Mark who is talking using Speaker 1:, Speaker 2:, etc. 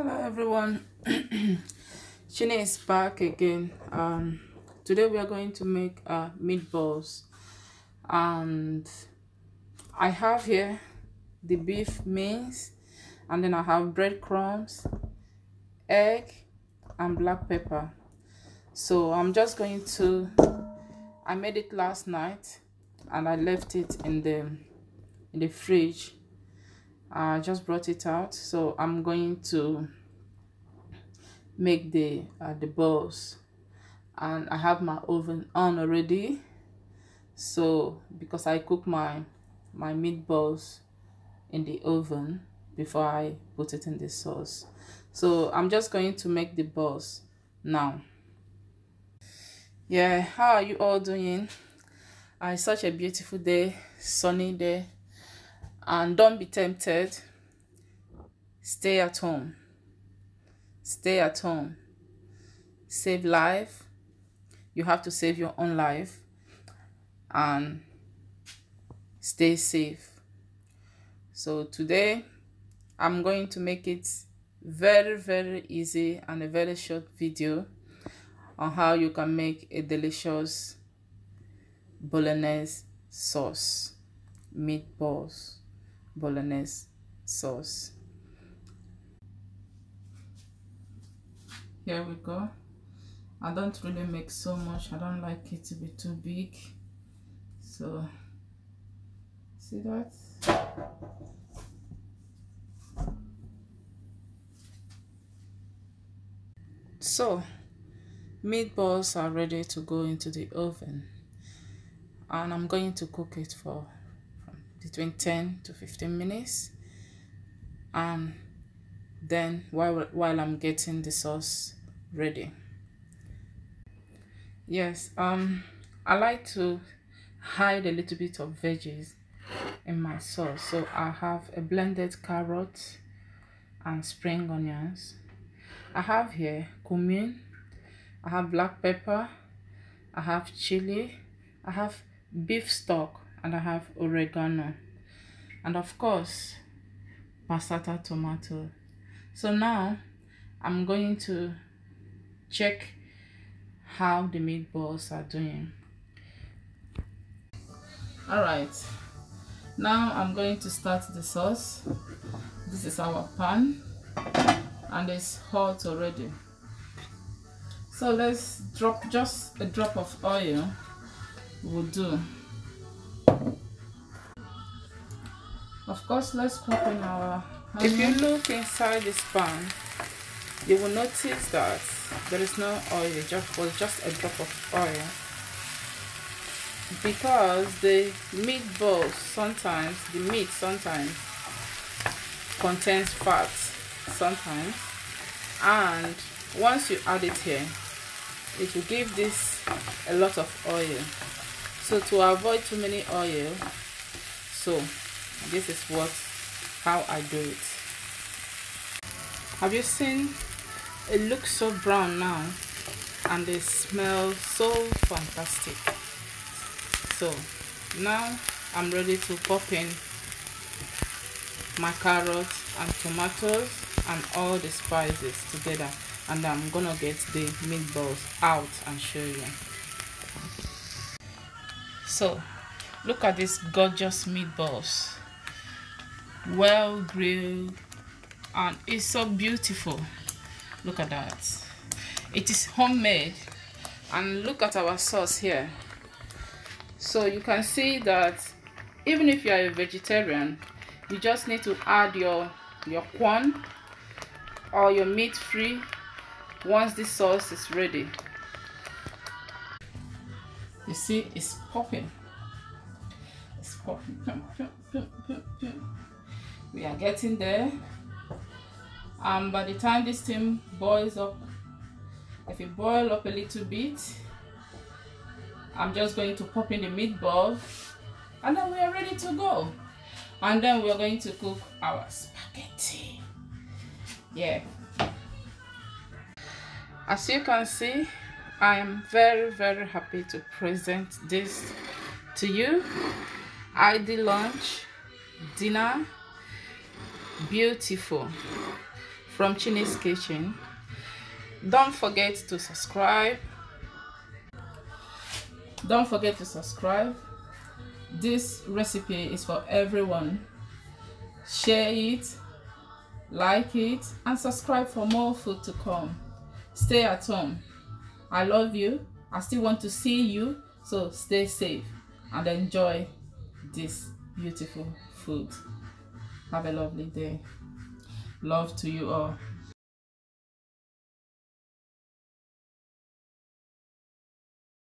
Speaker 1: hello everyone. Chine is back again. Um today we are going to make uh meatballs. And I have here the beef mince and then I have breadcrumbs egg and black pepper. So I'm just going to I made it last night and I left it in the in the fridge I just brought it out. So I'm going to make the uh, the balls. And I have my oven on already. So because I cook my my meatballs in the oven before I put it in the sauce. So I'm just going to make the balls now. Yeah how are you all doing? Uh, it's such a beautiful day sunny day and don't be tempted. Stay at home. Stay at home. Save life. You have to save your own life and stay safe. So today i'm going to make it very very easy and a very short video on how you can make a delicious bolognese sauce meatballs bolognese sauce. Here we go. I don't really make so much. I don't like it to be too big. So, see that? So, meatballs are ready to go into the oven. And I'm going to cook it for between 10 to 15 minutes. And then while while I'm getting the sauce ready. Yes um I like to hide a little bit of veggies in my sauce. So I have a blended carrot and spring onions. I have here cumin. I have black pepper. I have chili. I have beef stock and I have oregano. And of course passata tomato. So now I'm going to check how the meatballs are doing. All right. Now I'm going to start the sauce. This is our pan and it's hot already. So let's drop just a drop of oil. Will do of course let's pop in our if you look inside this pan you will notice that there is no oil. Just was just a drop of oil. Because the meatballs sometimes the meat sometimes contains fat sometimes. And once you add it here it will give this a lot of oil so to avoid too many oil so this is what how I do it. Have you seen? It looks so brown now and they smell so fantastic. So now I'm ready to pop in my carrots and tomatoes and all the spices together and I'm gonna get the meatballs out and show you so look at these gorgeous meatballs. Well grilled and it's so beautiful. Look at that. It is homemade. And look at our sauce here. So you can see that even if you are a vegetarian you just need to add your your corn or your meat free once the sauce is ready you see it's popping. It's popping we are getting there. And by the time this thing boils up if it boil up a little bit i'm just going to pop in the meatball and then we are ready to go. And then we're going to cook our spaghetti. Yeah. As you can see i am very very happy to present this to you i did lunch dinner beautiful from Chinny's Kitchen. Don't forget to subscribe. Don't forget to subscribe. This recipe is for everyone. Share it, like it, and subscribe for more food to come. Stay at home. I love you. I still want to see you. So stay safe and enjoy this beautiful food. Have a lovely day. Love to you all.